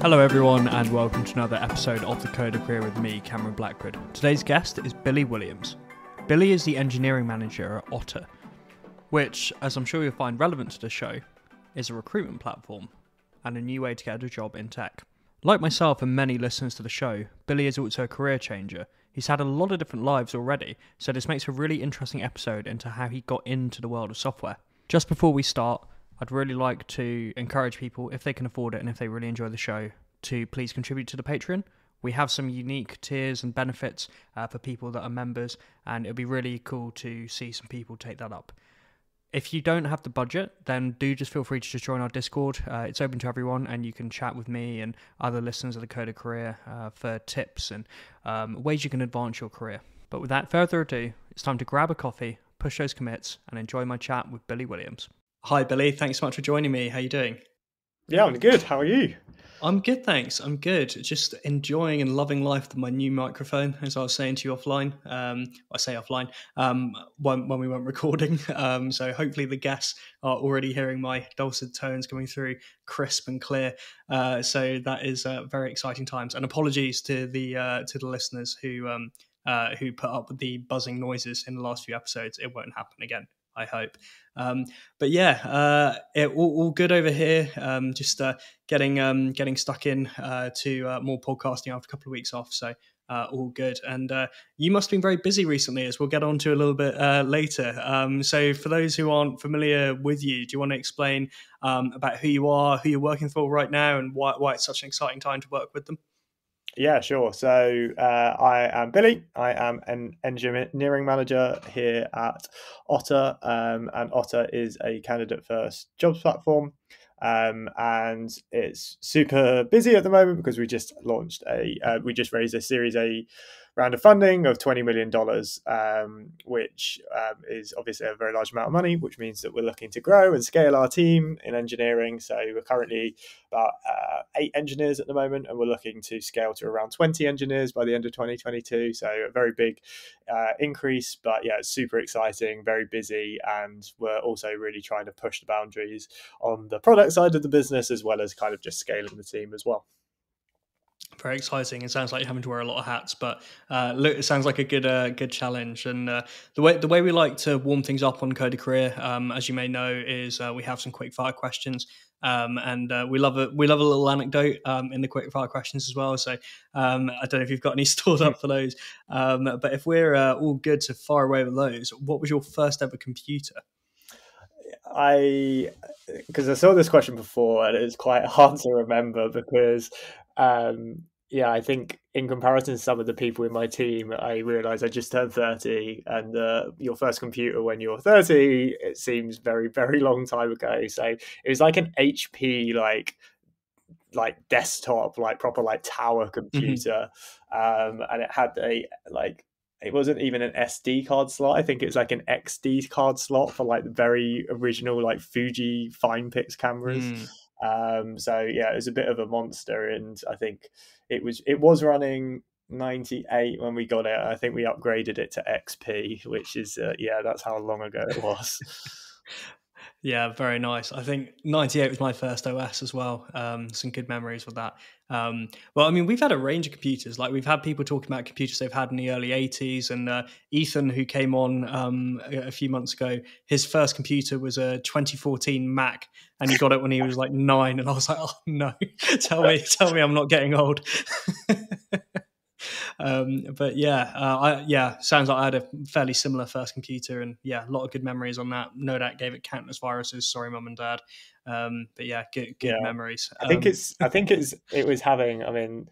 Hello, everyone, and welcome to another episode of The Coder Career with me, Cameron Blackwood. Today's guest is Billy Williams. Billy is the engineering manager at Otta, which, as I'm sure you'll find relevant to the show, is a recruitment platform and a new way to get a job in tech. Like myself and many listeners to the show, Billy is also a career changer. He's had a lot of different lives already, so this makes a really interesting episode into how he got into the world of software. Just before we start, I'd really like to encourage people, if they can afford it and if they really enjoy the show, to please contribute to the Patreon. We have some unique tiers and benefits uh, for people that are members, and it'd be really cool to see some people take that up. If you don't have the budget, then do just feel free to just join our Discord. Uh, it's open to everyone, and you can chat with me and other listeners of the Coder Career uh, for tips and um, ways you can advance your career. But without further ado, it's time to grab a coffee, push those commits, and enjoy my chat with Billy Williams. Hi, Billy. Thanks so much for joining me. How are you doing? Yeah, I'm good. How are you? I'm good, thanks. I'm good. Just enjoying and loving life with my new microphone, as I was saying to you offline. Um, I say offline um, when, when we weren't recording. Um, so hopefully the guests are already hearing my dulcet tones coming through, crisp and clear. Uh, so that is uh, very exciting times. And apologies to the uh, to the listeners who um, uh, who put up with the buzzing noises in the last few episodes. It won't happen again. I hope. Um, but yeah, uh, it, all, all, good over here. Um, just uh, getting um, getting stuck in uh, to uh, more podcasting after a couple of weeks off. So uh, all good. And uh, you must have been very busy recently, as we'll get on to a little bit later. Um, so for those who aren't familiar with you, do you want to explain um, about who you are, who you're working for right now, and why, why it's such an exciting time to work with them? Yeah, sure. So uh, I am Billy. I am an engineering manager here at Otta, um, and Otta is a candidate first jobs platform. Um, and it's super busy at the moment because we just launched a, uh, we just raised a Series A round of funding of $20 million, um, which um, is obviously a very large amount of money, which means that we're looking to grow and scale our team in engineering. So we're currently about uh, eight engineers at the moment, and we're looking to scale to around 20 engineers by the end of 2022. So a very big uh, increase, but yeah, it's super exciting, very busy, and we're also really trying to push the boundaries on the product side of the business as well as kind of just scaling the team as well very exciting. It sounds like you're having to wear a lot of hats, but uh, look, it sounds like a good uh, good challenge. And uh, the way the way we like to warm things up on Coder Career, um, as you may know, is uh, we have some quick fire questions. Um, and uh, we love a we love a little anecdote um, in the quick fire questions as well. So um, I don't know if you've got any stored up for those, um, but if we're uh, all good to fire away with those, what was your first ever computer? I because I saw this question before and it's quite hard to remember because um, yeah, I think in comparison to some of the people in my team, I realize I just turned 30 and uh, your first computer when you're 30, it seems very, very long time ago. So it was like an HP, like, like desktop, like proper like tower mm-hmm. computer. Mm-hmm. Um, and it had a, like, it wasn't even an SD card slot. I think it's like an XD card slot for like the very original like Fuji Finepix cameras. Mm. Um, so yeah, it was a bit of a monster, and I think it was it was running 98 when we got it. I think we upgraded it to XP, which is uh, yeah, that's how long ago it was. Yeah, very nice. I think 98 was my first OS as well. Um, some good memories with that. Um, well, I mean, we've had a range of computers. Like we've had people talking about computers they've had in the early 80s. And uh, Ethan, who came on um, a few months ago, his first computer was a 2014 Mac, and he got it when he was like nine. And I was like, oh no, tell me, tell me, I'm not getting old. um, but yeah, uh, I, yeah, sounds like I had a fairly similar first computer, and yeah, a lot of good memories on that. No doubt gave it countless viruses. Sorry, mum and dad. Um, but yeah, good, good yeah. memories. I think um, it's, I think it's, it was having. I mean,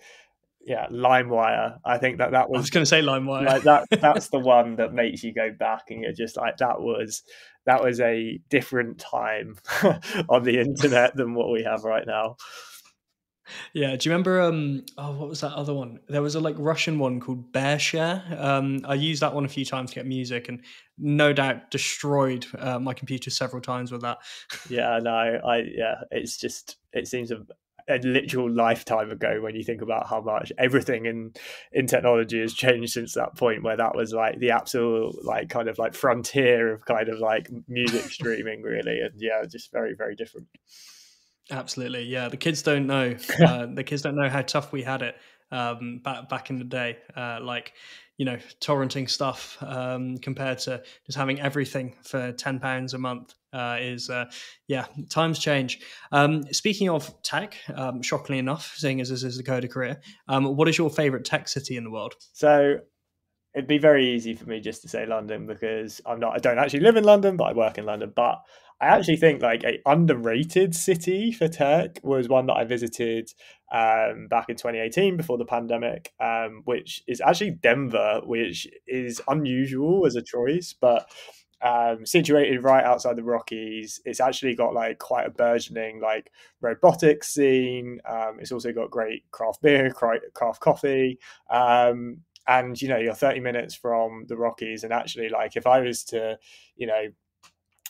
yeah, LimeWire. I think that that was. I was going to say LimeWire. like that. That's the one that makes you go back, and you're just like, that was that was a different time on the internet than what we have right now. Yeah, do you remember? Um, oh, what was that other one? There was a like Russian one called BearShare. Um, I used that one a few times to get music, and no doubt destroyed uh, my computer several times with that. yeah, no, I yeah, it's just it seems a, a literal lifetime ago when you think about how much everything in in technology has changed since that point where that was like the absolute like kind of like frontier of kind of like music streaming really and yeah just very very different Absolutely, yeah. The kids don't know. Uh, the kids don't know how tough we had it um, back back in the day. Uh, like you know, torrenting stuff um, compared to just having everything for ten pounds a month uh, is uh, yeah, times change. Um, speaking of tech, um, shockingly enough, seeing as this is the Coder career, um, what is your favorite tech city in the world? So it'd be very easy for me just to say London because I'm not. I don't actually live in London, but I work in London. But I actually think like a underrated city for tech was one that I visited um, back in 2018 before the pandemic, um, which is actually Denver, which is unusual as a choice, but um, situated right outside the Rockies. It's actually got like quite a burgeoning like robotics scene. Um, it's also got great craft beer, craft coffee. Um, and you know you're 30 minutes from the Rockies, and actually like if I was to, you know,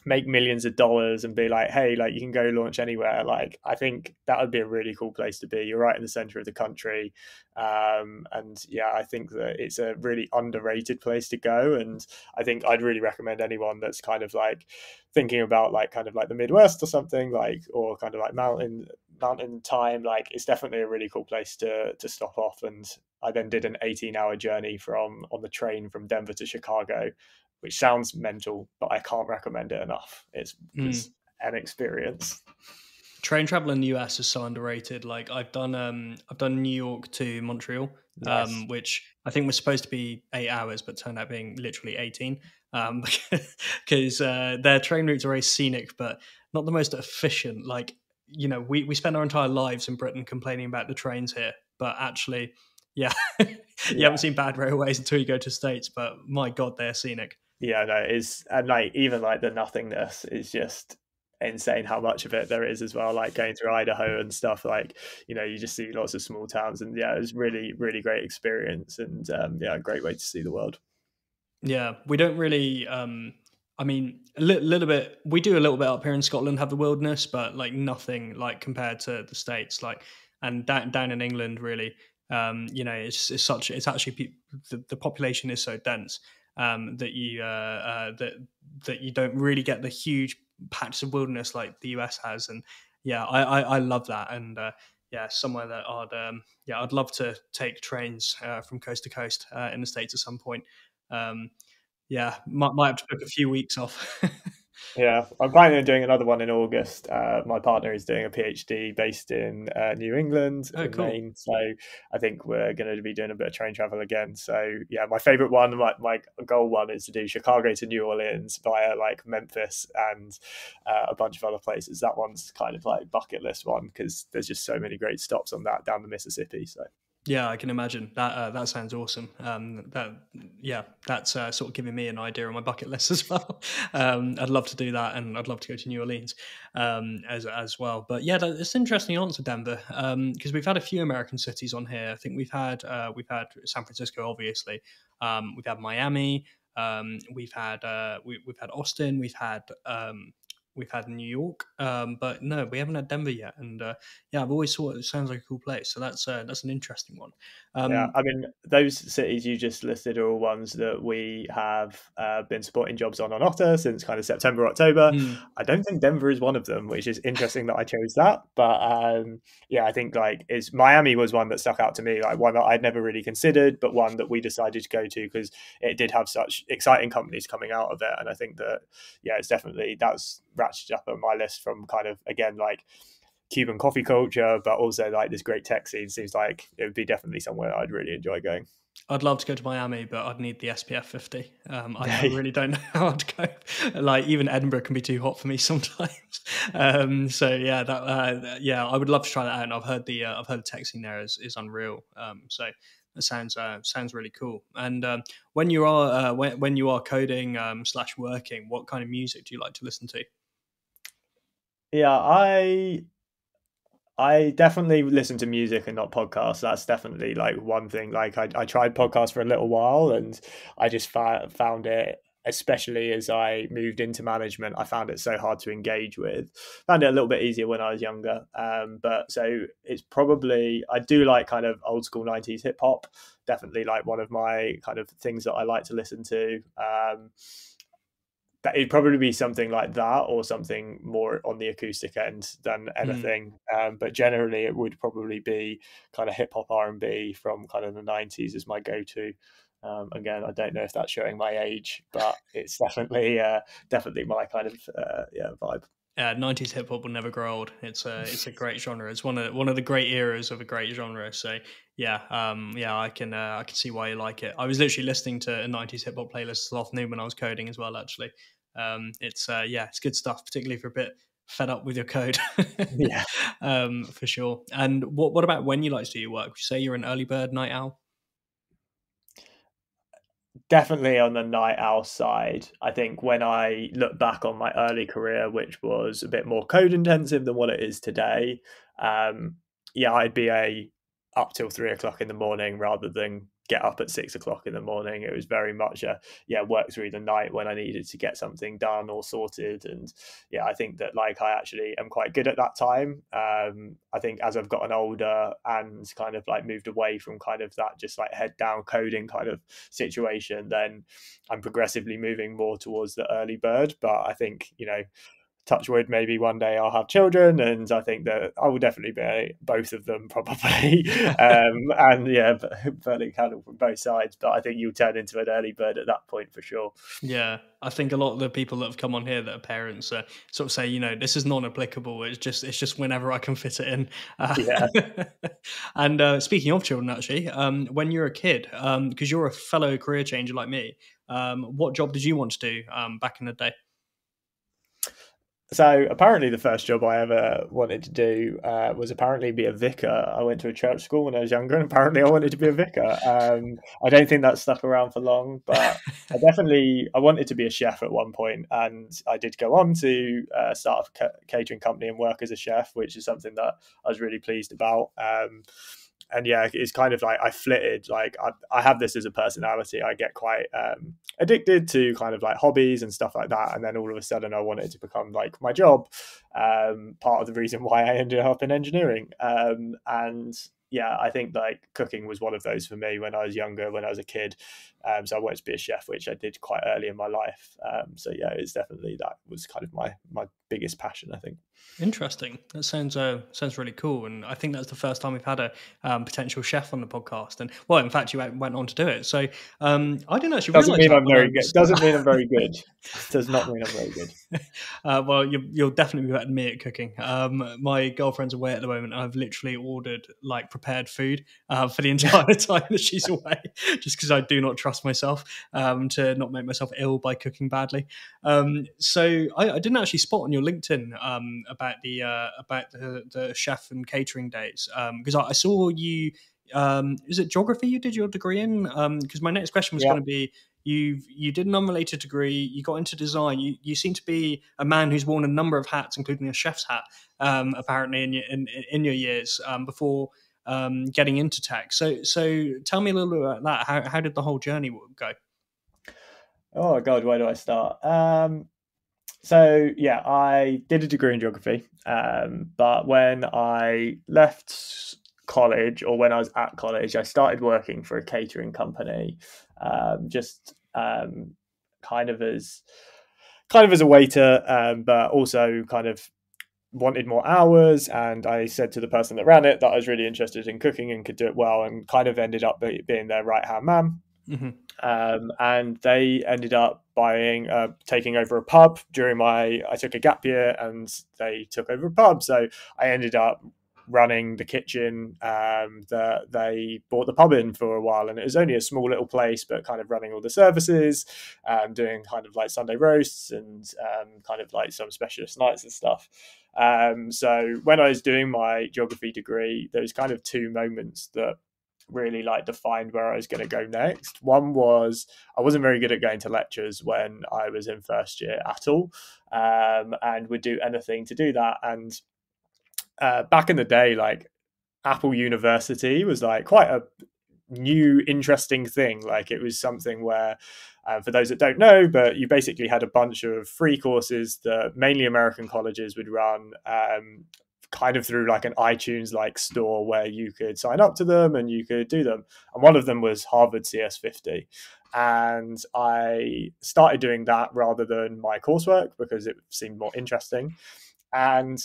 make millions of dollars and be like, hey, like you can go launch anywhere. Like I think that would be a really cool place to be. You're right in the center of the country, um, and yeah, I think that it's a really underrated place to go. And I think I'd really recommend anyone that's kind of like thinking about like kind of like the Midwest or something like, or kind of like mountain mountain time. Like it's definitely a really cool place to to stop off and I then did an 18 hour journey from on the train from Denver to Chicago which sounds mental, but I can't recommend it enough. It's, mm. it's an experience. Train travel in the US is so underrated. Like I've done, um, I've done New York to Montreal, nice. um, which I think was supposed to be eight hours, but turned out being literally eighteen. Um, because uh, their train routes are very scenic, but not the most efficient. Like you know, we we spend our entire lives in Britain complaining about the trains here, but actually, yeah, you yeah. haven't seen bad railways until you go to states. But my god, they're scenic yeah, no, it's and like even like the nothingness is just insane how much of it there is as well like going through idaho and stuff like you know you just see lots of small towns and yeah it's really really great experience and um, yeah great way to see the world. Yeah we don't really um i mean a li- little bit we do a little bit up here in scotland have the wilderness but like nothing like compared to the states like and down, down in england really. Um you know it's, it's such it's actually the, the population is so dense um, that you uh, uh, that that you don't really get the huge patches of wilderness like the US has, and yeah, I I, I love that, and uh, yeah, somewhere that I'd um, yeah I'd love to take trains uh, from coast to coast uh, in the states at some point. Um, yeah, might, might have to book a few weeks off. Yeah, I'm planning on doing another one in August. Uh, my partner is doing a PhD based in uh, New England, oh, cool. Maine. So I think we're going to be doing a bit of train travel again. So yeah, my favorite one, my, my goal one, is to do Chicago to New Orleans via like Memphis and uh, a bunch of other places. That one's kind of like bucket list one because there's just so many great stops on that down the Mississippi. So yeah, I can imagine that. Uh, that sounds awesome. Um, that yeah, that's uh, sort of giving me an idea on my bucket list as well. um, I'd love to do that, and I'd love to go to New Orleans um, as as well. But yeah, it's an interesting answer, Denver, because um, we've had a few American cities on here. I think we've had uh, we've had San Francisco, obviously. Um, we've had Miami. Um, we've had uh, we, have had Austin. We've had we've had in New York, um, but no, we haven't had Denver yet. And uh, yeah, I've always thought it sounds like a cool place. So that's uh, that's an interesting one. Um, yeah, I mean, those cities you just listed are all ones that we have uh, been supporting jobs on on Otta since kind of September, October. Mm. I don't think Denver is one of them, which is interesting that I chose that. But um, yeah, I think like is Miami was one that stuck out to me, like one that I'd never really considered, but one that we decided to go to because it did have such exciting companies coming out of it. And I think that yeah, it's definitely that's ratcheted up on my list from kind of again like Cuban coffee culture, but also like this great tech scene. Seems like it would be definitely somewhere I'd really enjoy going. I'd love to go to Miami, but I'd need the SPF 50. Um, I, I, really don't know how I'd go. Like even Edinburgh can be too hot for me sometimes. Um, so yeah, that uh, yeah, I would love to try that out. And I've heard the uh, I've heard the tech scene there is, is unreal. Um, so that sounds uh, sounds really cool. And um, when you are uh, when, when you are coding um, slash working, what kind of music do you like to listen to? Yeah, I I definitely listen to music and not podcasts. That's definitely like one thing. Like I, I tried podcasts for a little while and I just fa- found it, especially as I moved into management, I found it so hard to engage with. Found it a little bit easier when I was younger. Um, but so it's probably, I do like kind of old school 90s hip hop. Definitely like one of my kind of things that I like to listen to. Um, that it'd probably be something like that or something more on the acoustic end than anything. Mm. Um, but generally, it would probably be kind of hip hop R and B from kind of the '90s is my go-to. Um, again, I don't know if that's showing my age, but it's definitely uh, definitely my kind of uh, yeah vibe. Yeah, '90s hip hop will never grow old. It's a it's a great genre. It's one of one of the great eras of a great genre. So yeah, um, yeah, I can uh, I can see why you like it. I was literally listening to a '90s hip hop playlist this afternoon when I was coding as well. Actually, um, it's uh, yeah, it's good stuff, particularly for a bit fed up with your code. yeah, um, for sure. And what what about when you like to do your work? Would you say you're an early bird, night owl? definitely on the night owl side. I think when I look back on my early career, which was a bit more code intensive than what it is today, um, yeah, I'd be a up till three o'clock in the morning rather than get up at six o'clock in the morning. It was very much a yeah work through the night when I needed to get something done or sorted. And yeah, I think that like I actually am quite good at that time. Um, I think as I've gotten older and kind of like moved away from kind of that just like head down coding kind of situation, then I'm progressively moving more towards the early bird. But I think you know touch wood, maybe one day I'll have children, and I think that I will definitely be both of them probably. um, and yeah, burning candle from both sides. But I think you'll turn into an early bird at that point for sure. Yeah, I think a lot of the people that have come on here that are parents uh, sort of say, you know, this is non-applicable. It's just it's just whenever I can fit it in. Uh, yeah. and uh, speaking of children, actually, um, when you're a kid, because um, you're a fellow career changer like me, um, what job did you want to do um, back in the day? So apparently the first job I ever wanted to do uh, was apparently be a vicar. I went to a church school when I was younger, and apparently I wanted to be a vicar. Um, I don't think that stuck around for long, but I definitely I wanted to be a chef at one point, and I did go on to uh, start a catering company and work as a chef, which is something that I was really pleased about. Um, and yeah, it's kind of like I flitted. Like I, I have this as a personality. I get quite um, addicted to kind of like hobbies and stuff like that. And then all of a sudden, I wanted to become like my job. Um, part of the reason why I ended up in engineering. Um, and yeah, I think like cooking was one of those for me when I was younger, when I was a kid. Um, so I wanted to be a chef, which I did quite early in my life. Um, so yeah, it's definitely that was kind of my my biggest passion, I think. Interesting. That sounds uh, sounds really cool, and I think that's the first time we've had a um, potential chef on the podcast. And well, in fact, you went on to do it. So um, I didn't actually. Doesn't mean I'm very good. Doesn't mean I'm very good. Does not mean I'm very good. uh, well, you, will definitely be better than me at cooking. Um, my girlfriend's away at the moment. and I've literally ordered like prepared food uh, for the entire time that she's away, just because I do not trust myself um, to not make myself ill by cooking badly. Um, so I, I, didn't actually spot on your LinkedIn um, about the uh, about the, the, chef and catering days because um, I, I, saw you. Um, is it geography you did your degree in? Because um, my next question was yeah. going to be you you did an unrelated degree you got into design you, you seem to be a man who's worn a number of hats including a chef's hat um, apparently in your in, in your years um, before um, getting into tech so so tell me a little bit about that how, how did the whole journey go oh god where do i start um, so yeah, I did a degree in geography, um, but when I left college or when I was at college, I started working for a catering company, um, just um, kind of as kind of as a waiter, um, but also kind of wanted more hours. And I said to the person that ran it that I was really interested in cooking and could do it well, and kind of ended up being their right hand man. Mm-hmm. Um, and they ended up buying, uh, taking over a pub during my. I took a gap year, and they took over a pub. So I ended up running the kitchen um, that they bought the pub in for a while and it was only a small little place but kind of running all the services um, doing kind of like sunday roasts and um, kind of like some specialist nights and stuff um, so when i was doing my geography degree there was kind of two moments that really like defined where I was going to go next. One was I wasn't very good at going to lectures when I was in first year at all, um, and would do anything to do that. And uh, back in the day, like Apple University was like quite a new, interesting thing. Like it was something where. Uh, for those that don't know, but you basically had a bunch of free courses that mainly American colleges would run um, kind of through like an iTunes like store where you could sign up to them and you could do them. And one of them was Harvard CS50. And I started doing that rather than my coursework because it seemed more interesting. And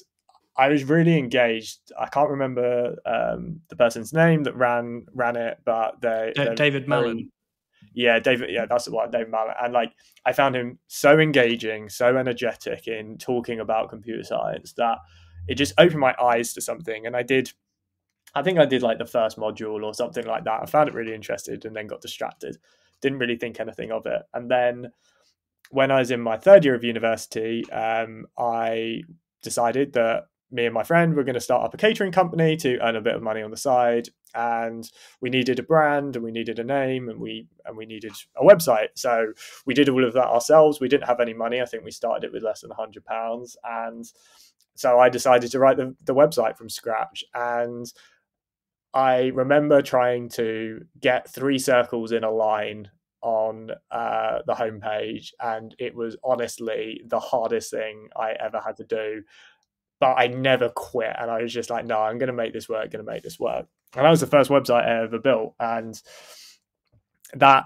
I was really engaged. I can't remember um, the person's name that ran ran it, but they D- David Malan. Yeah, David. Yeah, that's what David Malan. And like, I found him so engaging, so energetic in talking about computer science that it just opened my eyes to something. And I did, I think I did like the first module or something like that. I found it really interested, and then got distracted. Didn't really think anything of it. And then when I was in my third year of university, um, I decided that me and my friend were going to start up a catering company to earn a bit of money on the side and we needed a brand and we needed a name and we and we needed a website so we did all of that ourselves we didn't have any money i think we started it with less than 100 pounds and so i decided to write the, the website from scratch and i remember trying to get three circles in a line on uh, the homepage, and it was honestly the hardest thing I ever had to do but I never quit. And I was just like, no, I'm going to make this work, going to make this work. And that was the first website I ever built. And that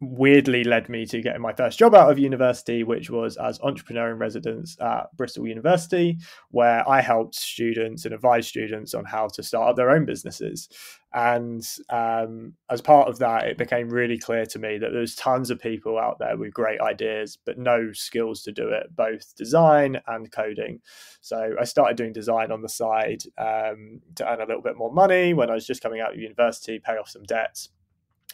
weirdly led me to getting my first job out of university, which was as entrepreneur in residence at Bristol University, where I helped students and advised students on how to start up their own businesses. And um, as part of that, it became really clear to me that there's tons of people out there with great ideas, but no skills to do it, both design and coding. So I started doing design on the side um, to earn a little bit more money when I was just coming out of university, pay off some debts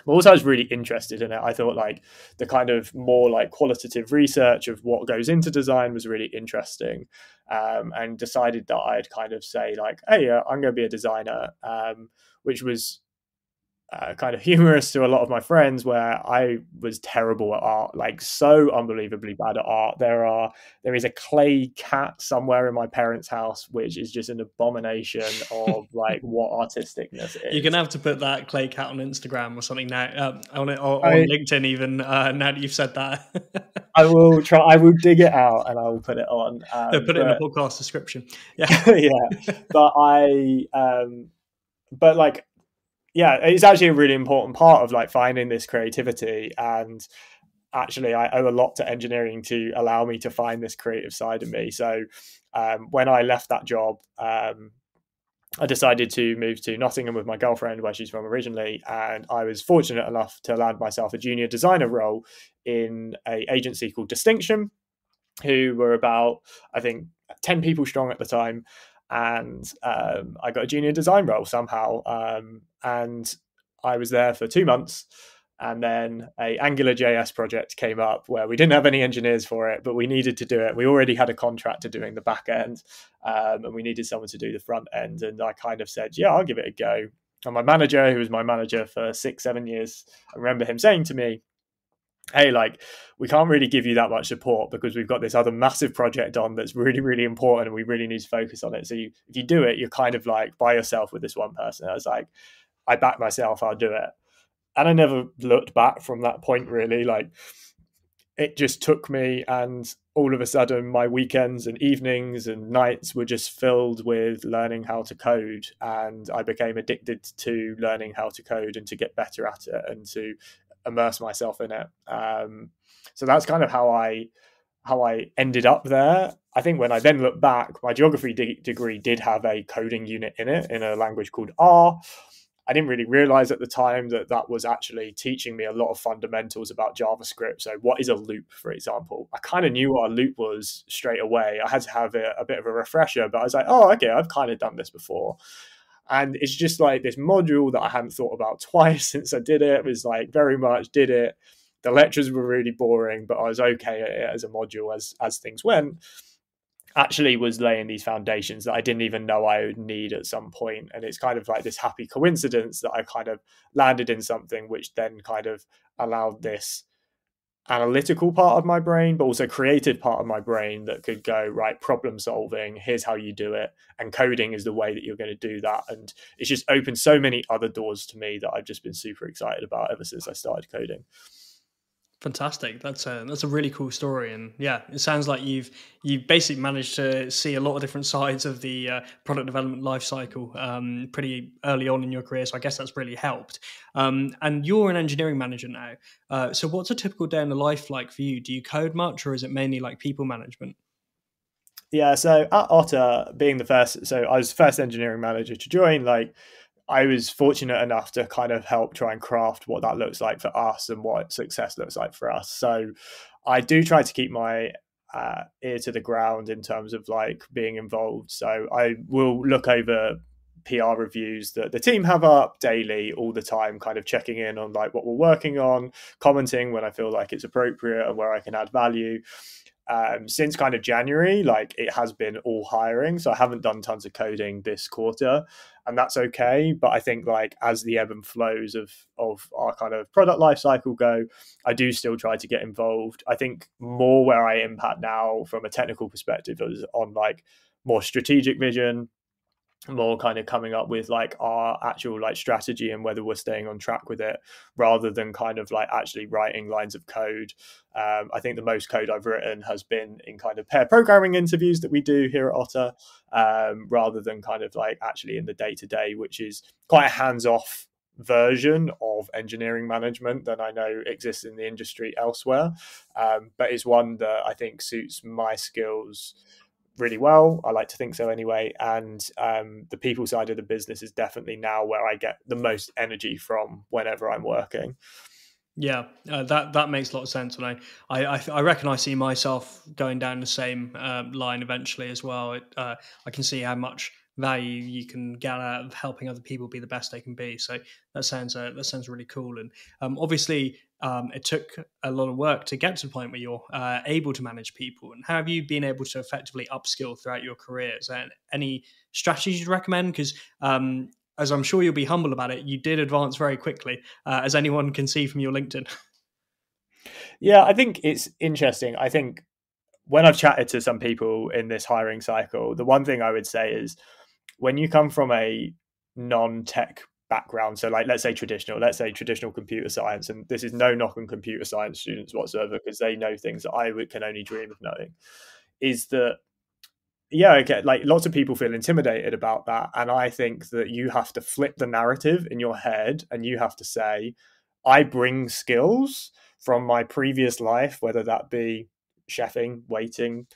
but also I was really interested in it. I thought like the kind of more like qualitative research of what goes into design was really interesting, um, and decided that I'd kind of say like, hey, uh, I'm going to be a designer, um, which was uh, kind of humorous to a lot of my friends where I was terrible at art, like so unbelievably bad at art. There are there is a clay cat somewhere in my parents' house, which is just an abomination of like what artisticness is. You're gonna have to put that clay cat on Instagram or something now, um, on it or, I, on LinkedIn even. Uh, now that you've said that, I will try. I will dig it out and I will put it on. Um, put but, it in the podcast description. Yeah, yeah. But I, um, but like yeah, it's actually a really important part of like finding this creativity and actually I owe a lot to engineering to allow me to find this creative side of me. So um, when I left that job, um, I decided to move to Nottingham with my girlfriend, where she's from originally, and I was fortunate enough to land myself a junior designer role in a agency called Distinction, who were about I think ten people strong at the time, and um, I got a junior design role somehow. Um, and I was there for two months. And then a Angular JS project came up where we didn't have any engineers for it, but we needed to do it. We already had a contractor doing the back end, um, and we needed someone to do the front end. And I kind of said, "Yeah, I'll give it a go." And my manager, who was my manager for six, seven years, I remember him saying to me, hey, like, we can't really give you that much support because we've got this other massive project on that's really, really important and we really need to focus on it. So you, if you do it, you're kind of like by yourself with this one person. I was like, I back myself, I'll do it. And I never looked back from that point, really. Like, it just took me, and all of a sudden, my weekends and evenings and nights were just filled with learning how to code. And I became addicted to learning how to code and to get better at it and to immerse myself in it. Um, so that's kind of how I how I ended up there. I think when I then look back, my geography de- degree did have a coding unit in it in a language called R. I didn't really realize at the time that that was actually teaching me a lot of fundamentals about JavaScript. So, what is a loop, for example? I kind of knew what a loop was straight away. I had to have a, a bit of a refresher, but I was like, oh, okay, I've kind of done this before. And it's just like this module that I hadn't thought about twice since I did it. It was like very much did it. The lectures were really boring, but I was okay as a module as as things went. Actually, was laying these foundations that I didn't even know I would need at some point, and it's kind of like this happy coincidence that I kind of landed in something which then kind of allowed this analytical part of my brain, but also creative part of my brain that could go right problem solving. Here's how you do it, and coding is the way that you're going to do that. And it's just opened so many other doors to me that I've just been super excited about ever since I started coding. Fantastic. That's a that's a really cool story, and yeah, it sounds like you've you've basically managed to see a lot of different sides of the uh, product development life cycle um, pretty early on in your career. So I guess that's really helped. Um, and you're an engineering manager now. Uh, so what's a typical day in the life like for you? Do you code much, or is it mainly like people management? Yeah. So at Otta, being the first, so I was first engineering manager to join. Like I was fortunate enough to kind of help try and craft what that looks like for us and what success looks like for us. So I do try to keep my uh, ear to the ground in terms of like being involved. So I will look over PR reviews that the team have up daily, all the time, kind of checking in on like what we're working on, commenting when I feel like it's appropriate and where I can add value um, since kind of January, like it has been all hiring. So I haven't done tons of coding this quarter, and that's okay. But I think like as the ebb and flows of of our kind of product life cycle go, I do still try to get involved. I think more where I impact now from a technical perspective is on like more strategic vision, more kind of coming up with like our actual like strategy and whether we're staying on track with it rather than kind of like actually writing lines of code. Um, i think the most code i've written has been in kind of pair programming interviews that we do here at otta um, rather than kind of like actually in the day to day which is quite a hands off version of engineering management that I know exists in the industry elsewhere, um, but it's one that I think suits my skills really well. I like to think so anyway. And um, the people side of the business is definitely now where I get the most energy from whenever I'm working. Yeah, uh, that that makes a lot of sense, and I I, I reckon I see myself going down the same uh, line eventually as well. It, uh, I can see how much value you can get out of helping other people be the best they can be. So that sounds uh, that sounds really cool. And um, obviously, um, it took a lot of work to get to the point where you're uh, able to manage people. And how have you been able to effectively upskill throughout your career? Is there any strategies you'd recommend? Because um, as I'm sure you'll be humble about it, you did advance very quickly, uh, as anyone can see from your LinkedIn. Yeah, I think it's interesting. I think when I've chatted to some people in this hiring cycle, the one thing I would say is when you come from a non-tech background. So like let's say traditional let's say traditional computer science and this is no knock on computer science students whatsoever because they know things that i can only dream of knowing is that yeah okay like lots of people feel intimidated about that and i think that you have to flip the narrative in your head and you have to say i bring skills from my previous life whether that be chefing waiting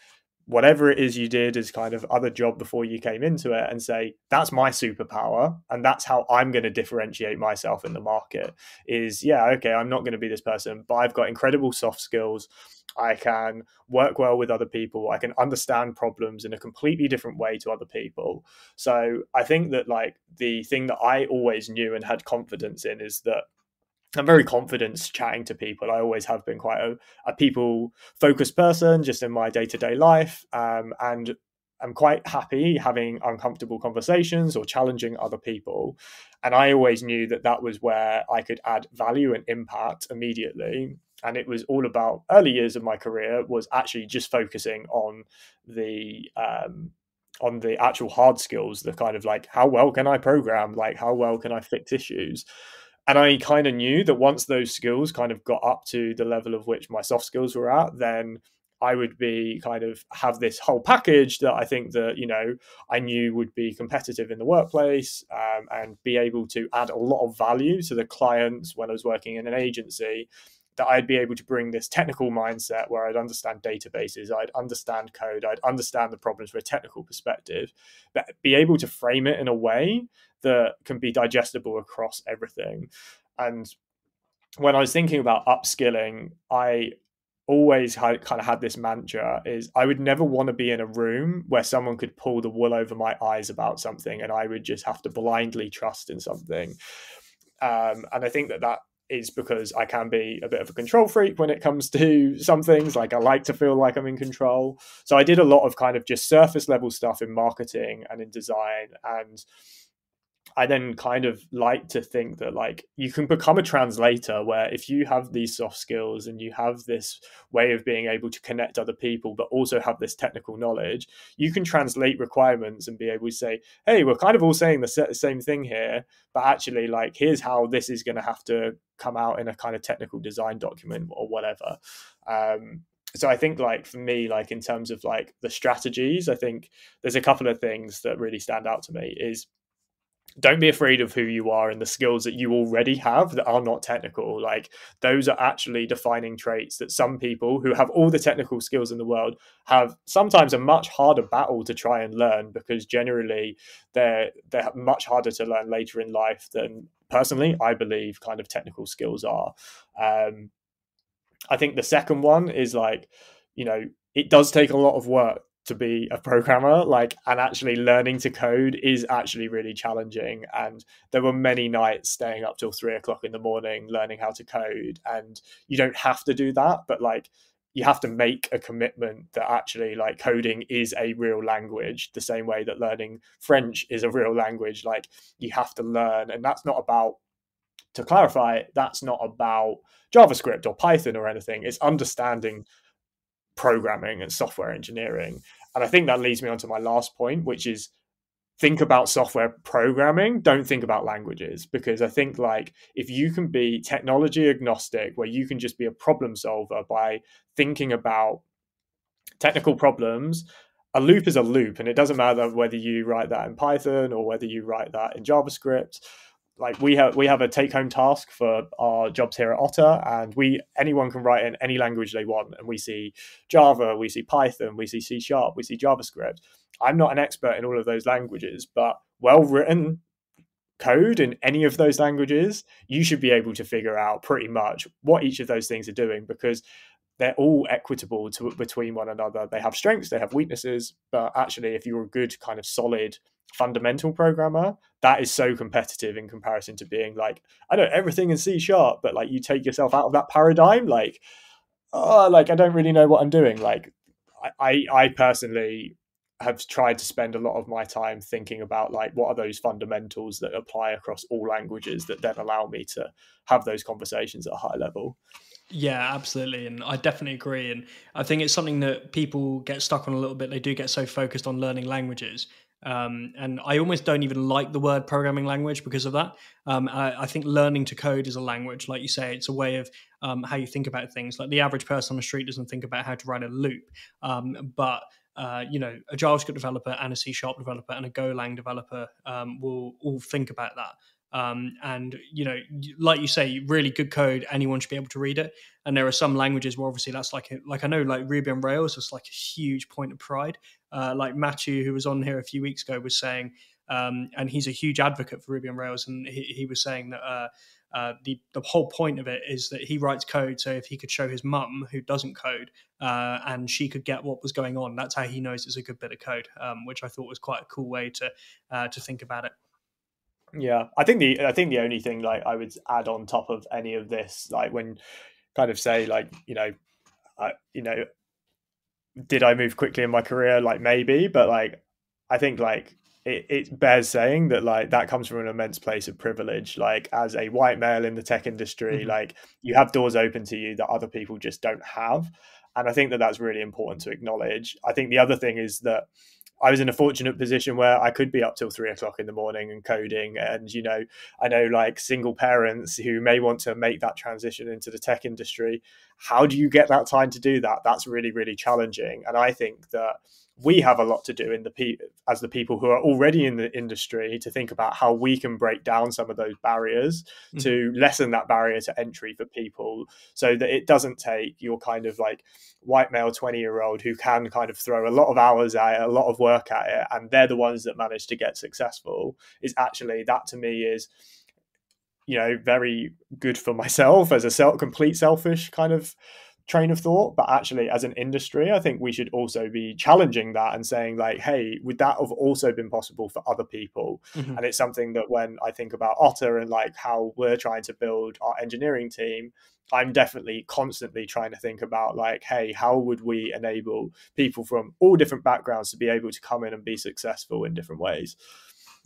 whatever it is you did as kind of other job before you came into it and say that's my superpower and that's how i'm going to differentiate myself in the market is yeah okay i'm not going to be this person but i've got incredible soft skills. I can work well with other people. I can understand problems in a completely different way to other people. So i think that like the thing that i always knew and had confidence in is that I'm very confident chatting to people. I always have been quite a, a people focused person just in my day to day life. Um, and I'm quite happy having uncomfortable conversations or challenging other people. And I always knew that that was where I could add value and impact immediately. And it was all about early years of my career was actually just focusing on the um, on the actual hard skills, the kind of like how well can I program, like how well can I fix issues and I kind of knew that once those skills kind of got up to the level of which my soft skills were at, then I would be kind of have this whole package that I think that you know I knew would be competitive in the workplace um, and be able to add a lot of value to the clients when I was working in an agency. That I'd be able to bring this technical mindset where I'd understand databases, I'd understand code, I'd understand the problems from a technical perspective, but be able to frame it in a way that can be digestible across everything. And when I was thinking about upskilling, I always had, kind of had this mantra is I would never want to be in a room where someone could pull the wool over my eyes about something and I would just have to blindly trust in something. Um, and I think that that is because I can be a bit of a control freak when it comes to some things. Like I like to feel like I'm in control. So I did a lot of kind of just surface level stuff in marketing and in design and I then kind of like to think that like you can become a translator where if you have these soft skills and you have this way of being able to connect other people, but also have this technical knowledge, you can translate requirements and be able to say, hey, we're kind of all saying the same thing here, but actually, like, here's how this is going to have to come out in a kind of technical design document or whatever. Um, so I think like for me, like in terms of like the strategies, I think there's a couple of things that really stand out to me is don't be afraid of who you are and the skills that you already have that are not technical. Like those are actually defining traits that some people who have all the technical skills in the world have sometimes a much harder battle to try and learn because generally they're they're much harder to learn later in life than personally I believe kind of technical skills are. Um, I think the second one is like, you know, it does take a lot of work to be a programmer like and actually learning to code is actually really challenging. And there were many nights staying up till three o'clock in the morning learning how to code and you don't have to do that but like you have to make a commitment that actually like coding is a real language the same way that learning french is a real language like you have to learn. And that's not about to clarify that's not about javascript or python or anything. It's understanding programming and software engineering and I think that leads me on to my last point, which is think about software programming don't think about languages. Because i think like if you can be technology agnostic where you can just be a problem solver by thinking about technical problems a loop is a loop and it doesn't matter whether you write that in python or whether you write that in javascript like we have we have a take home task for our jobs here at Otta, and we anyone can write in any language they want, and we see Java, we see Python, we see C sharp, we see JavaScript. I'm not an expert in all of those languages, but well written code in any of those languages, you should be able to figure out pretty much what each of those things are doing because they're all equitable to between one another. They have strengths, they have weaknesses, but actually, if you're a good kind of solid fundamental programmer, that is so competitive in comparison to being like, I know everything in C sharp, but like you take yourself out of that paradigm, like, oh, like I don't really know what I'm doing. Like, I, I personally have tried to spend a lot of my time thinking about like what are those fundamentals that apply across all languages that then allow me to have those conversations at a high level. Yeah, absolutely. And I definitely agree. And I think it's something that people get stuck on a little bit. They do get so focused on learning languages um, and I almost don't even like the word programming language because of that. Um, I, I, think learning to code is a language, like you say, it's a way of um, how you think about things. Like the average person on the street doesn't think about how to write a loop, um, but uh, you know, a JavaScript developer and a C Sharp developer and a Golang developer um, will all think about that. Um, and you know, like you say, really good code, anyone should be able to read it. And there are some languages where obviously that's like, a, like I know, like Ruby on Rails is like a huge point of pride. Uh, like Matthew, who was on here a few weeks ago, was saying, um, and he's a huge advocate for Ruby on Rails, and he, he was saying that. Uh, uh, the the whole point of it is that he writes code. So if he could show his mum, who doesn't code, uh, and she could get what was going on, that's how he knows it's a good bit of code. Um, which I thought was quite a cool way to uh, to think about it. Yeah, I think the I think the only thing like I would add on top of any of this, like when kind of say like you know, you know, did I move quickly in my career? Like maybe, but like I think like it, it bears saying that like that comes from an immense place of privilege. Like as a white male in the tech industry, mm-hmm. like you have doors open to you that other people just don't have, and I think that that's really important to acknowledge. I think the other thing is that I was in a fortunate position where I could be up till three o'clock in the morning and coding. And, you know, I know like single parents who may want to make that transition into the tech industry. How do you get that time to do that? That's really, really challenging. And I think that we have a lot to do in the pe- as the people who are already in the industry to think about how we can break down some of those barriers mm-hmm. to lessen that barrier to entry for people so that it doesn't take your kind of like white male 20 year old who can kind of throw a lot of hours at it a lot of work at it and they're the ones that manage to get successful is actually that to me is you know very good for myself as a self complete selfish kind of train of thought but actually as an industry i think we should also be challenging that and saying like hey would that have also been possible for other people mm-hmm. and it's something that when i think about otta and like how we're trying to build our engineering team i'm definitely constantly trying to think about like hey how would we enable people from all different backgrounds to be able to come in and be successful in different ways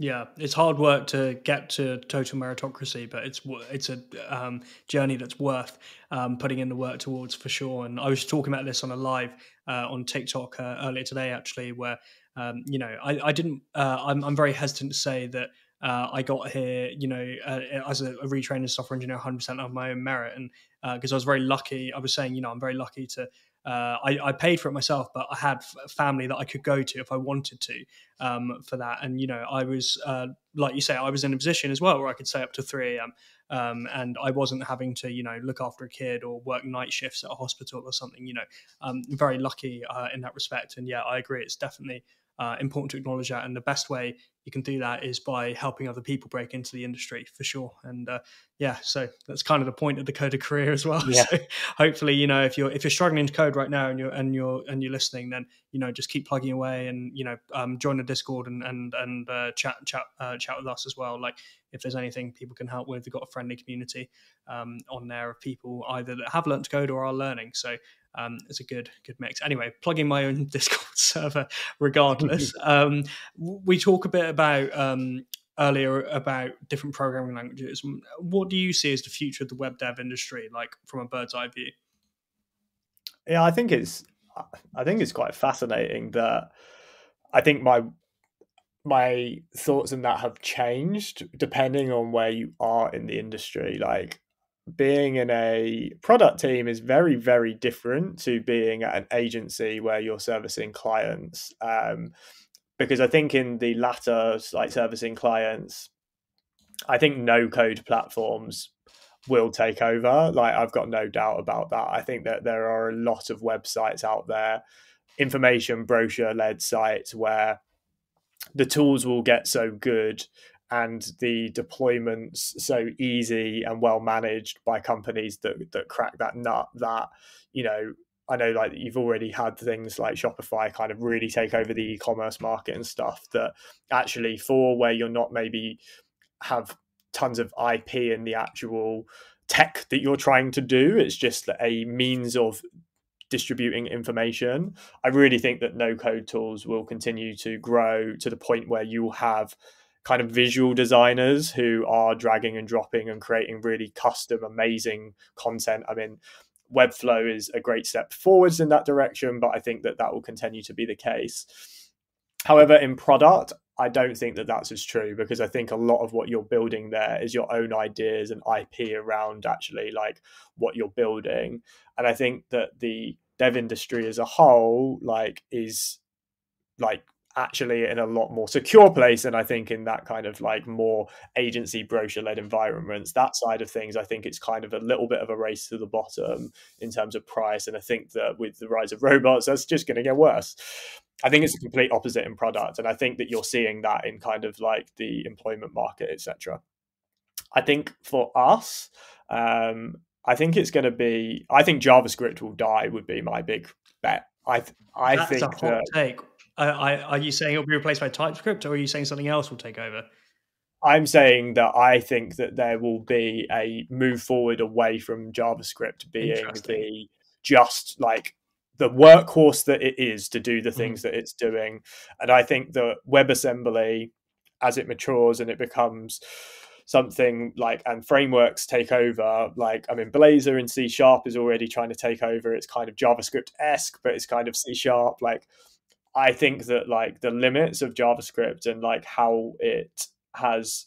Yeah, it's hard work to get to total meritocracy, but it's it's a um, journey that's worth um, putting in the work towards for sure. And I was talking about this on a live uh, on TikTok uh, earlier today, actually, where um, you know I, I didn't. Uh, I'm, I'm very hesitant to say that uh, I got here, you know, uh, as a, a retrained software engineer, 100% of my own merit, and because uh, I was very lucky. I was saying, you know, I'm very lucky to uh, I, I, paid for it myself, but I had family that I could go to if I wanted to um, for that. And you know, I was uh, like you say, I was in a position as well where I could stay up to three a.m. Um, and I wasn't having to you know look after a kid or work night shifts at a hospital or something. You know, I'm very lucky uh, in that respect. And yeah, I agree. It's definitely uh, important to acknowledge that. And the best way you can do that is by helping other people break into the industry for sure. And uh, yeah, so that's kind of the point of the coder career as well. Yeah. So hopefully, you know, if you're if you're struggling to code right now and you're and you're and you're listening, then you know just keep plugging away and you know um, join the Discord and and and uh, chat chat uh, chat with us as well. Like if there's anything people can help with, we've got a friendly community um, on there of people either that have learned to code or are learning. So um, it's a good good mix. Anyway, plugging my own Discord server, regardless. um, we talk a bit about um, earlier about different programming languages. What do you see as the future of the web dev industry, like from a bird's eye view? Yeah, I think it's I think it's quite fascinating that I think my my thoughts on that have changed depending on where you are in the industry. Like being in a product team is very very different to being at an agency where you're servicing clients um, because i think in the latter like servicing clients i think no code platforms will take over. Like i've got no doubt about that. I think that there are a lot of websites out there information brochure led sites where the tools will get so good and the deployments so easy and well managed by companies that that crack that nut that you know I know like you've already had things like Shopify kind of really take over the e-commerce market and stuff that actually for where you're not maybe have tons of IP in the actual tech that you're trying to do it's just a means of distributing information. I really think that no code tools will continue to grow to the point where you have kind of visual designers who are dragging and dropping and creating really custom, amazing content. I mean, Webflow is a great step forwards in that direction, but I think that that will continue to be the case. However, in product, I don't think that that's as true because I think a lot of what you're building there is your own ideas and IP around actually like what you're building. And I think that the dev industry as a whole like is like actually in a lot more secure place and I think in that kind of like more agency brochure led environments. That side of things, I think it's kind of a little bit of a race to the bottom in terms of price. And I think that with the rise of robots, that's just going to get worse. I think it's the complete opposite in product. And I think that you're seeing that in kind of like the employment market, etc. I think for us, um, I think it's going to be. I think JavaScript will die. Would be my big bet. I I That's think a hot that, take. I, are you saying it'll be replaced by TypeScript, or are you saying something else will take over? I'm saying that I think that there will be a move forward away from JavaScript being the just like the workhorse that it is to do the mm-hmm. things mm. that it's doing. And I think that WebAssembly, as it matures and it becomes something like and frameworks take over like i mean blazor and c sharp is already trying to take over it's kind of javascript-esque but it's kind of c sharp like I think that like the limits of JavaScript and like how it has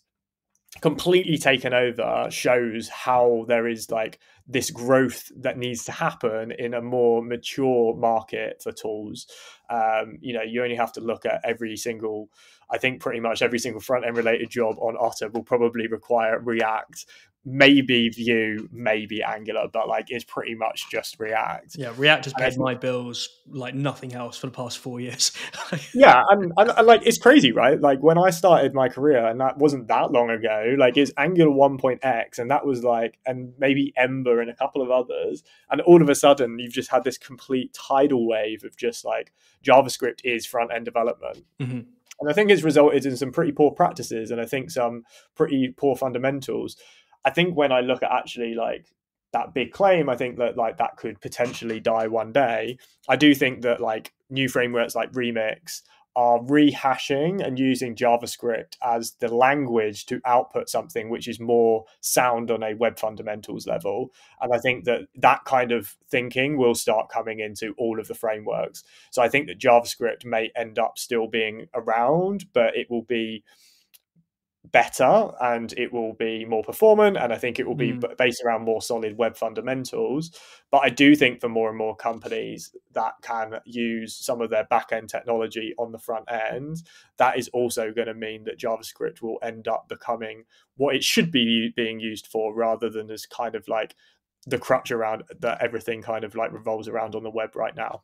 completely taken over shows how there is like this growth that needs to happen in a more mature market for tools. Um, you know, you only have to look at every single, I think pretty much every single front end related job on Otta will probably require React maybe Vue, maybe Angular, but like it's pretty much just React. Yeah, React has paid my bills like nothing else for the past four years. yeah, and, and, and, like it's crazy, right? Like when I started my career, and that wasn't that long ago. Like it's Angular 1.x, and that was like, and maybe Ember and a couple of others, and all of a sudden you've just had this complete tidal wave of just like JavaScript is front end development. Mm-hmm. And I think it's resulted in some pretty poor practices, and I think some pretty poor fundamentals. I think when I look at actually like that big claim, I think that like that could potentially die one day. I do think that like new frameworks like Remix are rehashing and using JavaScript as the language to output something which is more sound on a web fundamentals level. And I think that that kind of thinking will start coming into all of the frameworks. So I think that JavaScript may end up still being around, but it will be better and it will be more performant and i think it will be mm. based around more solid web fundamentals. But i do think for more and more companies that can use some of their back end technology on the front end that is also going to mean that javascript will end up becoming what it should be being used for rather than as kind of like the crutch around that everything kind of like revolves around on the web right now.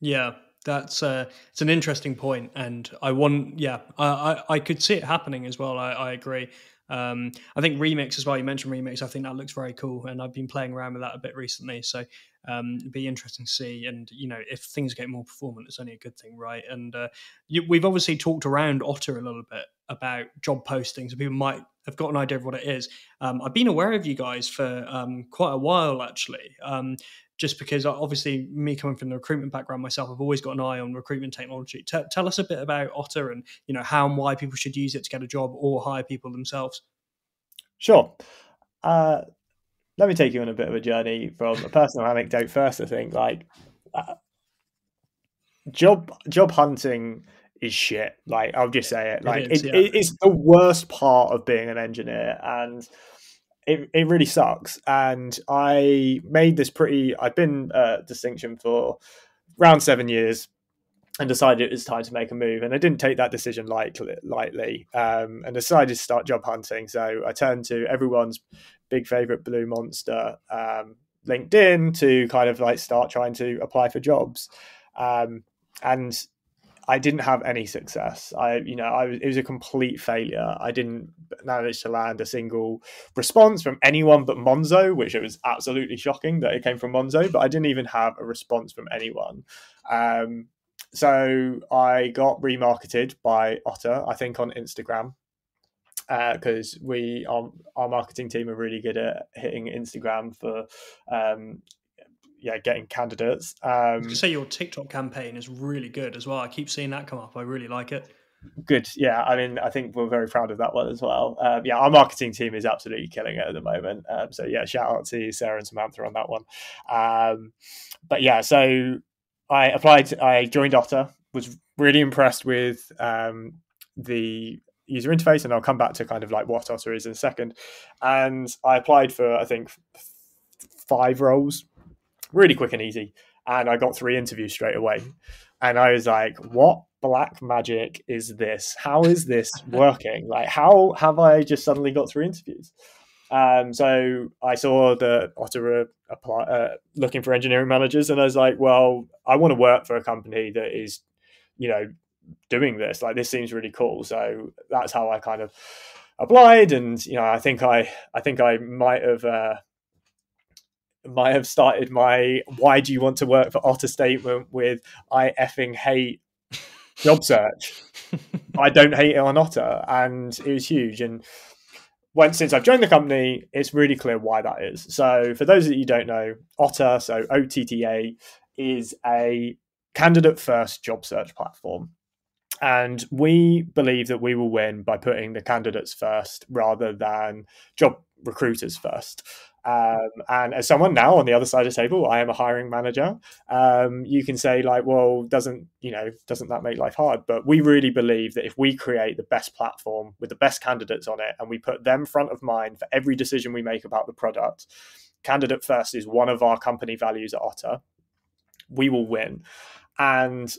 Yeah that's uh, it's an interesting point, and I want yeah, I, I, I could see it happening as well. I, I agree. Um, I think Remix as well. You mentioned Remix. I think that looks very cool, and I've been playing around with that a bit recently. So um, it'd be interesting to see. And you know, if things get more performant, it's only a good thing, right? And uh, you, we've obviously talked around Otta a little bit about job postings, and people might have got an idea of what it is. Um, I've been aware of you guys for um, quite a while, actually. Just because obviously me coming from the recruitment background myself, I've always got an eye on recruitment technology. T- tell us a bit about Otta and you know how and why people should use it to get a job or hire people themselves. Sure. Uh, let me take you on a bit of a journey from a personal anecdote first. I think like uh, job job hunting is shit. Like I'll just say it. Like it is, it, yeah. it's the worst part of being an engineer and it, it really sucks. And I made this pretty, I'd been uh, distinction for around seven years and decided it was time to make a move. And I didn't take that decision lightly, lightly um, and decided to start job hunting. So I turned to everyone's big favorite blue monster, um, LinkedIn, to kind of like start trying to apply for jobs. Um, and I didn't have any success. I, you know, I was, it was a complete failure. I didn't manage to land a single response from anyone but Monzo, which it was absolutely shocking that it came from Monzo. But I didn't even have a response from anyone. Um, so I got remarketed by Otta, I think, on Instagram because uh, we our, our marketing team are really good at hitting Instagram for um, yeah, getting candidates. Um, say your TikTok campaign is really good as well. I keep seeing that come up. I really like it. Good, yeah. I mean, I think we're very proud of that one as well. Um, yeah, our marketing team is absolutely killing it at the moment. Um, so yeah, shout out to Sarah and Samantha on that one. Um, but yeah, so I applied. I joined Otta. Was really impressed with um, the user interface, and I'll come back to kind of like what Otta is in a second. And I applied for I think five roles really quick and easy. And I got three interviews straight away. And I was like, what black magic is this? How is this working? like, how have I just suddenly got three interviews? Um, so I saw the Ottawa apply, uh, looking for engineering managers, and I was like, well, I want to work for a company that is, you know, doing this. Like, this seems really cool. So that's how I kind of applied, and you know, I think I, I think I might have. Uh, might have started my why do you want to work for Otta statement with I effing hate job search. I don't hate it on Otta, and it was huge. And once since I've joined the company, it's really clear why that is. So for those that you don't know, Otta, so OTTA, is a candidate first job search platform. And we believe that we will win by putting the candidates first rather than job recruiters first. Um, and as someone now on the other side of the table, I am a hiring manager. Um, you can say like, well, doesn't you know, doesn't that make life hard? But we really believe that if we create the best platform with the best candidates on it, and we put them front of mind for every decision we make about the product, candidate first is one of our company values at Otta. We will win, and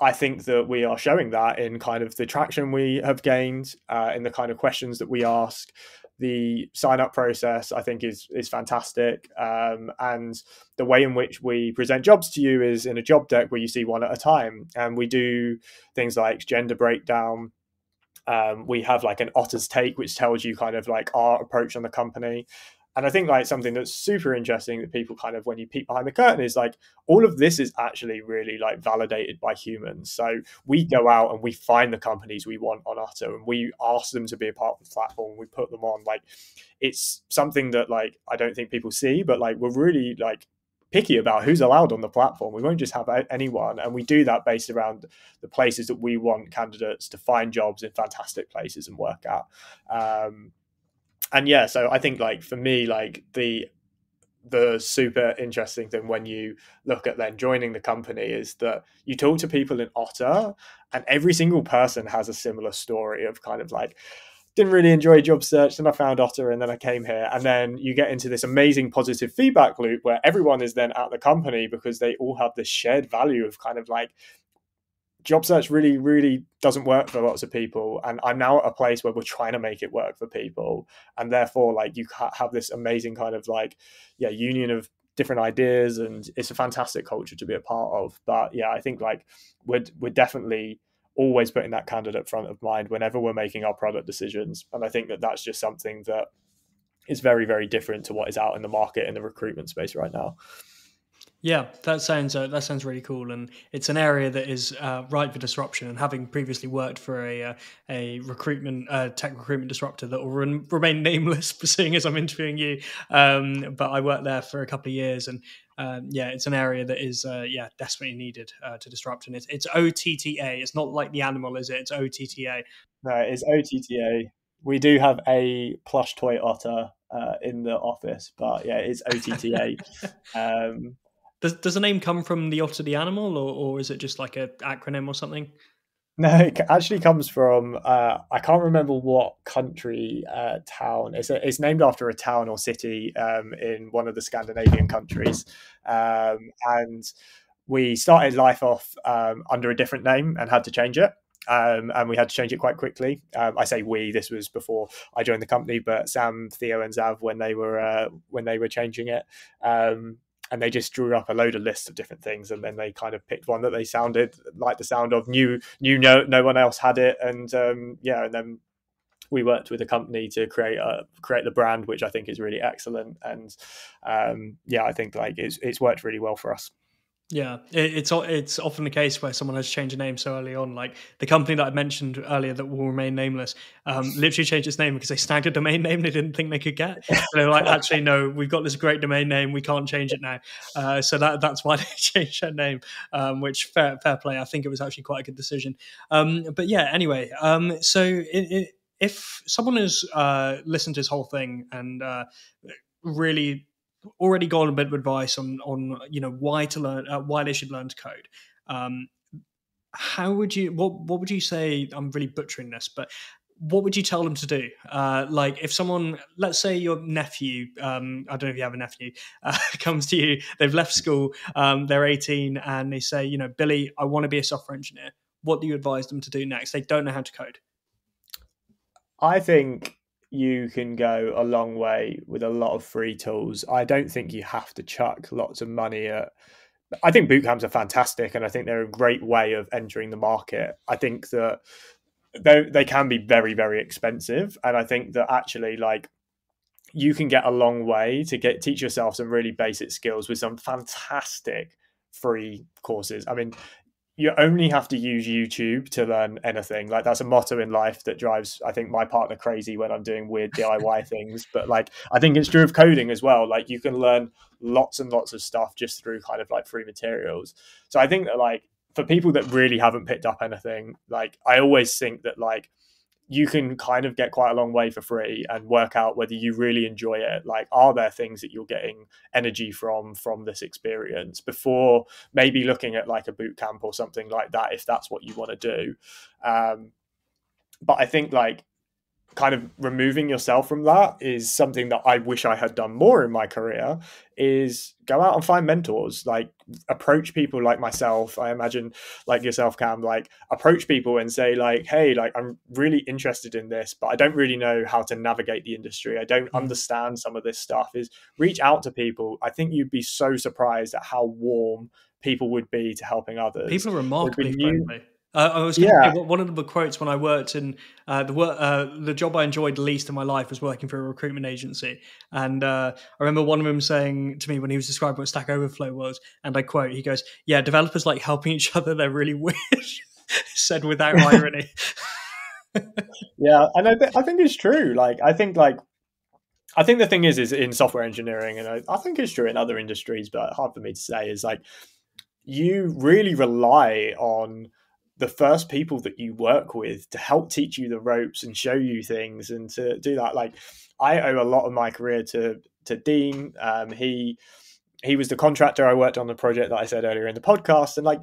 I think that we are showing that in kind of the traction we have gained, uh, in the kind of questions that we ask, the sign up process I think is is fantastic, um, and the way in which we present jobs to you is in a job deck where you see one at a time, and we do things like gender breakdown. Um, we have like an Otta's take, which tells you kind of like our approach on the company and I think like something that's super interesting that people kind of when you peek behind the curtain is like all of this is actually really like validated by humans. So we go out and we find the companies we want on Otta and we ask them to be a part of the platform. We put them on. Like it's something that like I don't think people see, but like we're really like picky about who's allowed on the platform. We won't just have anyone, and we do that based around the places that we want candidates to find jobs in fantastic places and work at. Um, and yeah, so I think like for me, like the the super interesting thing when you look at then joining the company is that you talk to people in Otta, and every single person has a similar story of kind of like didn't really enjoy job search. Then I found Otta, and then I came here, and then you get into this amazing positive feedback loop where everyone is then at the company because they all have this shared value of kind of like job search really really doesn't work for lots of people and i'm now at a place where we're trying to make it work for people and therefore like you have this amazing kind of like yeah union of different ideas and it's a fantastic culture to be a part of but yeah i think like we're, we're definitely always putting that candidate front of mind whenever we're making our product decisions. And I think that that's just something that is very, very different to what is out in the market in the recruitment space right now. Yeah, that sounds uh, that sounds really cool, and it's an area that is uh, ripe for disruption. And having previously worked for a uh, a recruitment uh, tech recruitment disruptor that will re- remain nameless, for seeing as I'm interviewing you, um, but I worked there for a couple of years, and um, yeah, it's an area that is uh, yeah desperately needed uh, to disrupt, and it's it's OTTA. It's not like the animal, is it? It's OTTA. No, it's OTTA. We do have a plush toy otter uh, in the office, but yeah, it's OTTA. um, does does the name come from the otter, the animal, or or is it just like an acronym or something? No, it actually comes from uh, I can't remember what country uh, town. It's a, it's named after a town or city um, in one of the Scandinavian countries, um, and we started life off um, under a different name and had to change it. Um, and we had to change it quite quickly. Um, I say we. This was before I joined the company, but Sam, Theo, and Xav when they were uh, when they were changing it, um, and they just drew up a load of lists of different things and then they kind of picked one that they sounded like the sound of knew knew no no one else had it. And um, yeah and then we worked with a company to create a create the brand which i think is really excellent. And um, yeah i think like it's, it's worked really well for us yeah, it's it's often the case where someone has changed a name so early on. Like the company that I mentioned earlier that will remain nameless, um, literally changed its name because they snagged a domain name they didn't think they could get. So they're like, actually, no, we've got this great domain name, we can't change it now. Uh, so that that's why they changed their name. Um, which fair fair play. I think it was actually quite a good decision. Um, but yeah, anyway, um, so it, it, if someone has uh, listened to this whole thing and uh, really already got a bit of advice on on you know why to learn uh, why they should learn to code. Um, how would you what what would you say? I'm really butchering this, but what would you tell them to do? Uh, like if someone, let's say your nephew, um, I don't know if you have a nephew, uh, comes to you, they've left school, um, they're 18, and they say, you know, Billy, I want to be a software engineer. What do you advise them to do next? They don't know how to code. I think you can go a long way with a lot of free tools. I don't think you have to chuck lots of money at. I think bootcamps are fantastic, and I think they're a great way of entering the market. I think that they they can be very very expensive, and I think that actually like you can get a long way to get teach yourself some really basic skills with some fantastic free courses. I mean, you only have to use YouTube to learn anything. Like that's a motto in life that drives, I think, my partner crazy when I'm doing weird DIY things. But like, I think it's true of coding as well. Like you can learn lots and lots of stuff just through kind of like free materials. So I think that like for people that really haven't picked up anything, like I always think that like you can kind of get quite a long way for free and work out whether you really enjoy it. Like are there things that you're getting energy from from this experience before maybe looking at like a boot camp or something like that if that's what you want to do? Um, but i think like kind of removing yourself from that is something that I wish I had done more in my career is go out and find mentors. Like approach people like myself. I imagine like yourself Cam like approach people and say like hey like I'm really interested in this but I don't really know how to navigate the industry. I don't mm. understand some of this stuff. Is reach out to people. I think you'd be so surprised at how warm people would be to helping others. People are remarkably friendly uh, I was yeah. one of the quotes when I worked in uh, the work, uh, the job I enjoyed least in my life was working for a recruitment agency, and uh, I remember one of them saying to me when he was describing what Stack Overflow was, and I quote, he goes, "Yeah, developers like helping each other; they're really weird." Said without irony. yeah, and I, th- I think it's true. Like, I think like I think the thing is, is in software engineering, and I, I think it's true in other industries, but hard for me to say, is like you really rely on the first people that you work with to help teach you the ropes and show you things and to do that. Like I owe a lot of my career to to Dean. Um, he he was the contractor I worked on the project that I said earlier in the podcast, and like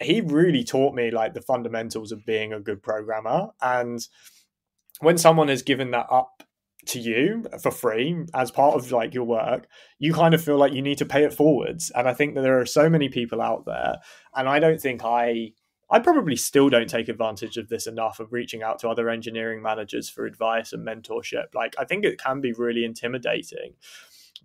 he really taught me like the fundamentals of being a good programmer. And when someone has given that up to you for free as part of like your work you kind of feel like you need to pay it forwards and i think that there are so many people out there and i don't think i i probably still don't take advantage of this enough of reaching out to other engineering managers for advice and mentorship like i think it can be really intimidating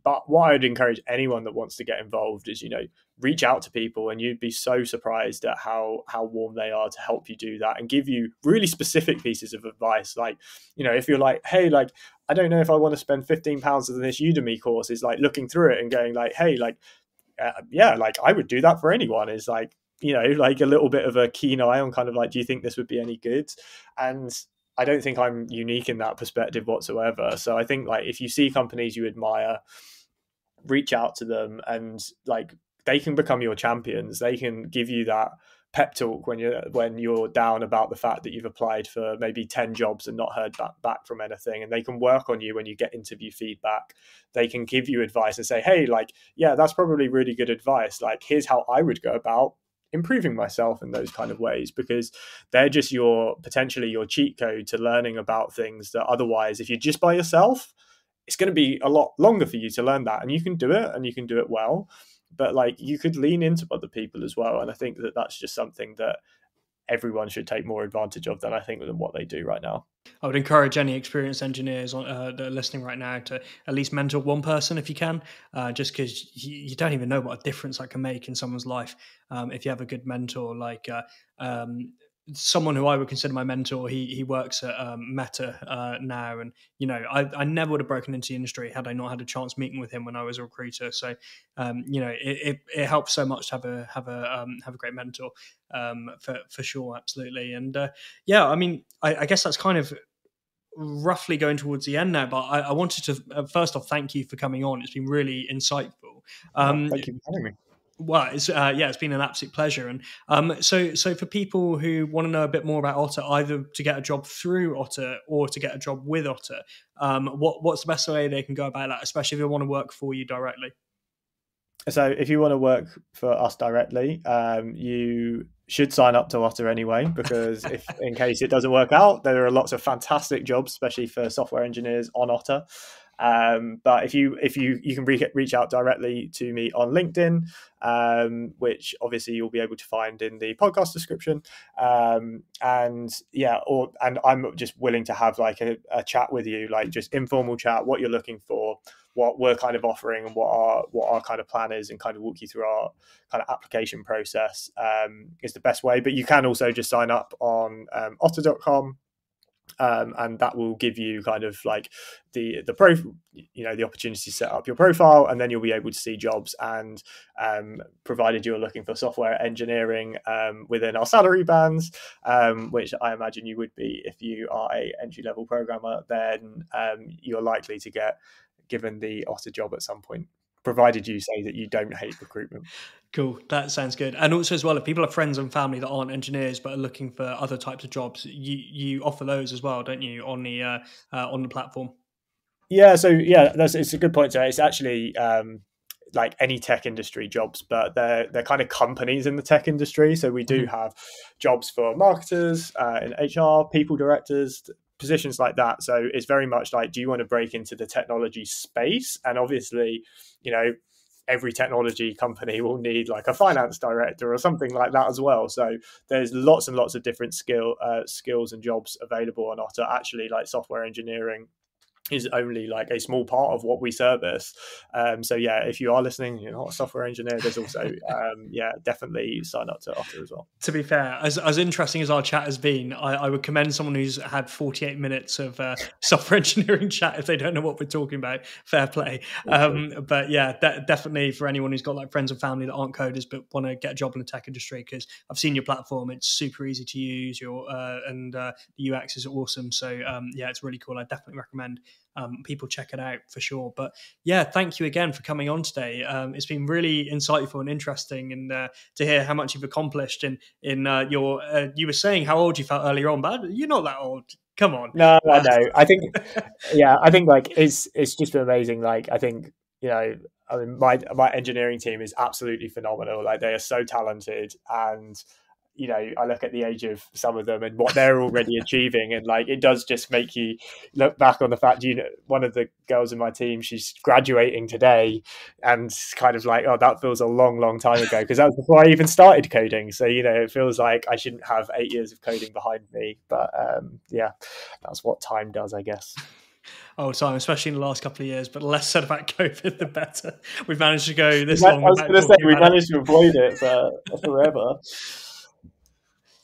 but what I'd encourage anyone that wants to get involved is, you know, reach out to people and you'd be so surprised at how how warm they are to help you do that and give you really specific pieces of advice. Like, you know, if you're like, hey, like, I don't know if I want to spend 15 pounds on this Udemy course, is like looking through it and going like, hey, like, uh, yeah, like I would do that for anyone. Is like, you know, like a little bit of a keen eye on kind of like, do you think this would be any good? And I don't think I'm unique in that perspective whatsoever. So I think like if you see companies you admire, reach out to them and like they can become your champions. They can give you that pep talk when you're when you're down about the fact that you've applied for maybe 10 jobs and not heard back, back from anything and they can work on you when you get interview feedback they can give you advice and say hey like yeah that's probably really good advice like here's how i would go about improving myself in those kind of ways because they're just your potentially your cheat code to learning about things that otherwise if you're just by yourself it's going to be a lot longer for you to learn that and you can do it and you can do it well. But like you could lean into other people as well and i think that that's just something that everyone should take more advantage of than i think than what they do right now. I would encourage any experienced engineers uh, that are listening right now to at least mentor one person if you can uh, just because you, you, don't even know what a difference that can make in someone's life um, if you have a good mentor like uh, um, someone who I would consider my mentor. He he works at um, Meta uh, now, and you know I, I never would have broken into the industry had I not had a chance meeting with him when I was a recruiter. So um, you know it, it, it, helps so much to have a have a um, have a great mentor um, for for sure, absolutely. And uh, yeah, I mean I, I, guess that's kind of roughly going towards the end now. But I, I wanted to uh, first off thank you for coming on. It's been really insightful. Um, thank you for having me well, it's uh, yeah, it's been an absolute pleasure. And um, so, so for people who want to know a bit more about Otta, either to get a job through Otta or to get a job with Otta, um, what what's the best way they can go about that, especially if they want to work for you directly? So, if you want to work for us directly, um, you should sign up to Otta anyway, because if in case it doesn't work out, there are lots of fantastic jobs, especially for software engineers on Otta. Um, but if you if you you can re- reach out directly to me on LinkedIn, um, which obviously you'll be able to find in the podcast description. Um, and yeah, or and I'm just willing to have like a, a chat with you, like just informal chat, what you're looking for, what we're kind of offering, and what our what our kind of plan is, and kind of walk you through our kind of application process um, is the best way. But you can also just sign up on um, otta.com um, and that will give you kind of like the the pro you know the opportunity to set up your profile and then you'll be able to see jobs and um, provided you're looking for software engineering um, within our salary bands um, which i imagine you would be if you are a entry level programmer then um, you're likely to get given the Otta job at some point provided you say that you don't hate recruitment. Cool, that sounds good. And also, as well, if people have friends and family that aren't engineers but are looking for other types of jobs, you you offer those as well, don't you, on the uh, uh, on the platform? Yeah, so yeah, that's it's a good point. So it's actually um, like any tech industry jobs, but they're they're kind of companies in the tech industry. So we do mm-hmm. have jobs for marketers uh, in HR, people directors, positions like that. So it's very much like, do you want to break into the technology space? And obviously, you know, every technology company will need like a finance director or something like that as well. So there's lots and lots of different skill uh, skills and jobs available on Otta. Actually, like software engineering is only like a small part of what we service. Um, so yeah, if you are listening, you're not a software engineer. There's also um, yeah, definitely sign up to Otta as well. To be fair, as as interesting as our chat has been, I, I would commend someone who's had 48 minutes of uh, software engineering chat if they don't know what we're talking about. Fair play. Um, but yeah, de- definitely for anyone who's got like friends and family that aren't coders but want to get a job in the tech industry, because I've seen your platform. It's super easy to use. Your uh, and uh, the UX is awesome. So um, yeah, it's really cool. I definitely recommend um, people check it out for sure. But yeah, thank you again for coming on today. Um, it's been really insightful and interesting, and uh, to hear how much you've accomplished in in uh, your. Uh, you were saying how old you felt earlier on, but you're not that old. Come on. No, I know. I think, yeah, I think like it's it's just been amazing. Like I think you know, I mean, my my engineering team is absolutely phenomenal. Like they are so talented and you know, I look at the age of some of them and what they're already achieving, and like it does just make you look back on the fact. You know, one of the girls in my team, she's graduating today, and kind of like, oh, that feels a long, long time ago because that was before I even started coding. So you know, it feels like I shouldn't have eight years of coding behind me, but um, yeah, that's what time does, I guess oh time, especially in the last couple of years. But less said about COVID, the better. We've managed to go this long. I was going to say we managed to avoid it for forever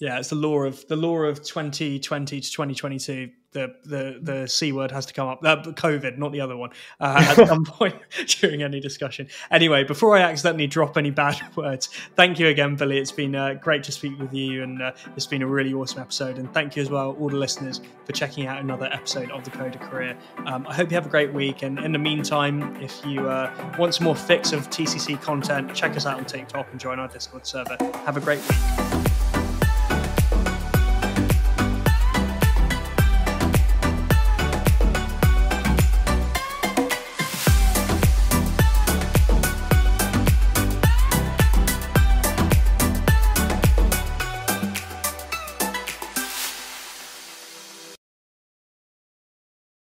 yeah, it's the law of the law of 2020 to 2022. The the the c word has to come up. Uh, COVID, not the other one, uh, at some point during any discussion. Anyway, before I accidentally drop any bad words, thank you again, Billy. It's been uh, great to speak with you, and uh, it's been a really awesome episode. And thank you as well, all the listeners, for checking out another episode of the Coder Career. Um, I hope you have a great week. And in the meantime, if you uh, want some more fix of TCC content, check us out on TikTok and join our Discord server. Have a great week.